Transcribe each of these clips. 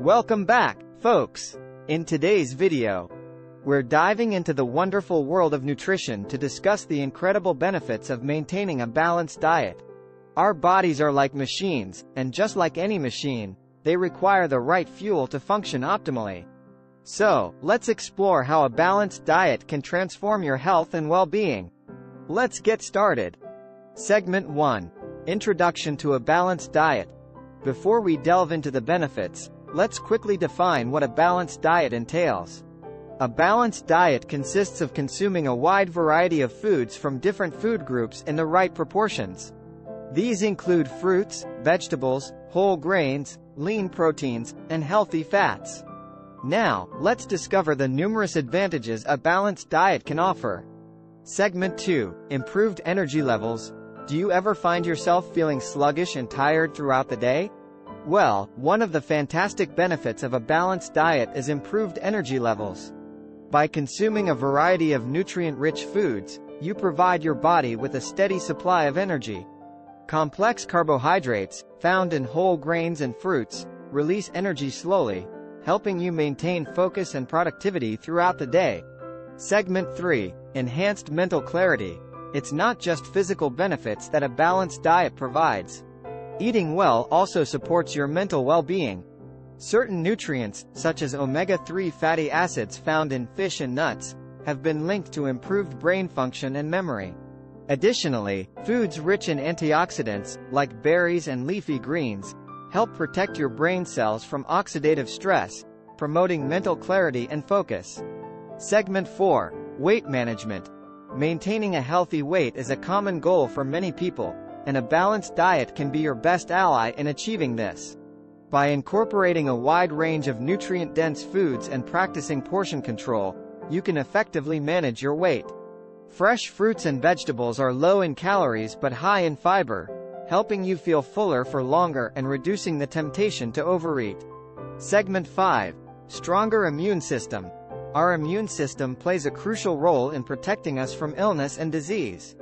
Welcome back, folks! In today's video, we're diving into the wonderful world of nutrition to discuss the incredible benefits of maintaining a balanced diet. Our bodies are like machines, and just like any machine, they require the right fuel to function optimally. So, let's explore how a balanced diet can transform your health and well-being. Let's get started. Segment 1. Introduction to a balanced diet. Before we delve into the benefits, let's quickly define what a balanced diet entails. A balanced diet consists of consuming a wide variety of foods from different food groups in the right proportions. These include fruits, vegetables, whole grains, lean proteins, and healthy fats. Now, let's discover the numerous advantages a balanced diet can offer. Segment 2. Improved energy levels. Do you ever find yourself feeling sluggish and tired throughout the day? Well, one of the fantastic benefits of a balanced diet is improved energy levels. By consuming a variety of nutrient-rich foods, you provide your body with a steady supply of energy. Complex carbohydrates, found in whole grains and fruits, release energy slowly, helping you maintain focus and productivity throughout the day. Segment 3. Enhanced mental clarity. It's not just physical benefits that a balanced diet provides. Eating well also supports your mental well-being. Certain nutrients, such as omega-3 fatty acids found in fish and nuts, have been linked to improved brain function and memory. Additionally, foods rich in antioxidants, like berries and leafy greens, help protect your brain cells from oxidative stress, promoting mental clarity and focus. Segment 4. Weight Management. Maintaining a healthy weight is a common goal for many people, and a balanced diet can be your best ally in achieving this. By incorporating a wide range of nutrient-dense foods and practicing portion control, you can effectively manage your weight. Fresh fruits and vegetables are low in calories but high in fiber, helping you feel fuller for longer and reducing the temptation to overeat. Segment 5. Stronger immune system. Our immune system plays a crucial role in protecting us from illness and disease.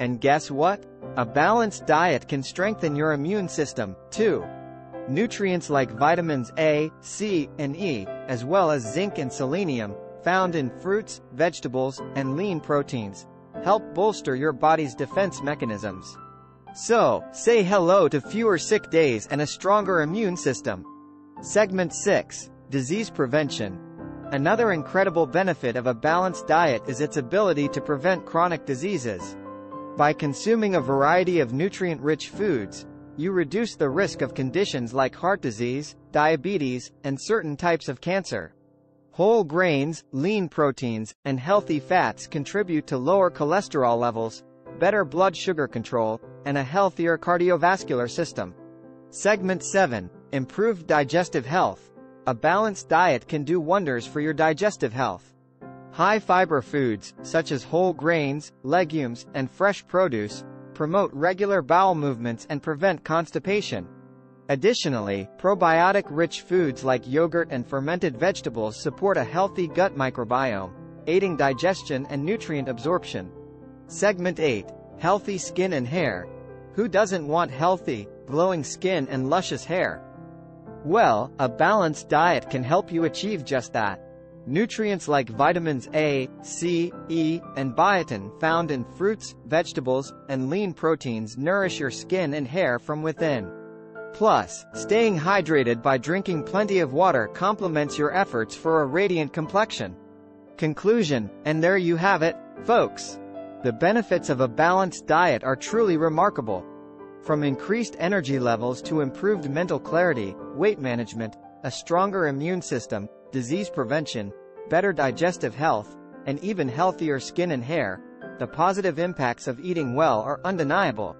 And guess what? A balanced diet can strengthen your immune system, too. Nutrients like vitamins A, C, and E, as well as zinc and selenium, found in fruits, vegetables, and lean proteins, help bolster your body's defense mechanisms. So, say hello to fewer sick days and a stronger immune system. Segment 6. Disease Prevention. Another incredible benefit of a balanced diet is its ability to prevent chronic diseases. By consuming a variety of nutrient-rich foods, you reduce the risk of conditions like heart disease, diabetes, and certain types of cancer. Whole grains, lean proteins, and healthy fats contribute to lower cholesterol levels, better blood sugar control, and a healthier cardiovascular system. Segment 7. Improved digestive health. A balanced diet can do wonders for your digestive health. High-fiber foods, such as whole grains, legumes, and fresh produce, promote regular bowel movements and prevent constipation. Additionally, probiotic-rich foods like yogurt and fermented vegetables support a healthy gut microbiome, aiding digestion and nutrient absorption. Segment 8. Healthy skin and hair. Who doesn't want healthy, glowing skin and luscious hair? Well, a balanced diet can help you achieve just that. Nutrients like vitamins A, C, E, and biotin found in fruits, vegetables, and lean proteins nourish your skin and hair from within. Plus, staying hydrated by drinking plenty of water complements your efforts for a radiant complexion. Conclusion, and there you have it, folks. The benefits of a balanced diet are truly remarkable. From increased energy levels to improved mental clarity, weight management, a stronger immune system, disease prevention, better digestive health, and even healthier skin and hair, the positive impacts of eating well are undeniable.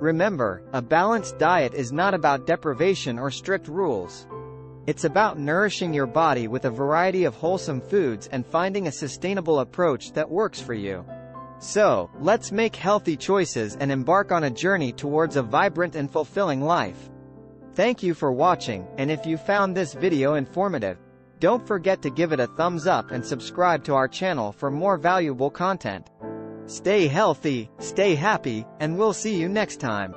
Remember, a balanced diet is not about deprivation or strict rules. It's about nourishing your body with a variety of wholesome foods and finding a sustainable approach that works for you. So, let's make healthy choices and embark on a journey towards a vibrant and fulfilling life. Thank you for watching, and if you found this video informative, don't forget to give it a thumbs up and subscribe to our channel for more valuable content. Stay healthy, stay happy, and we'll see you next time.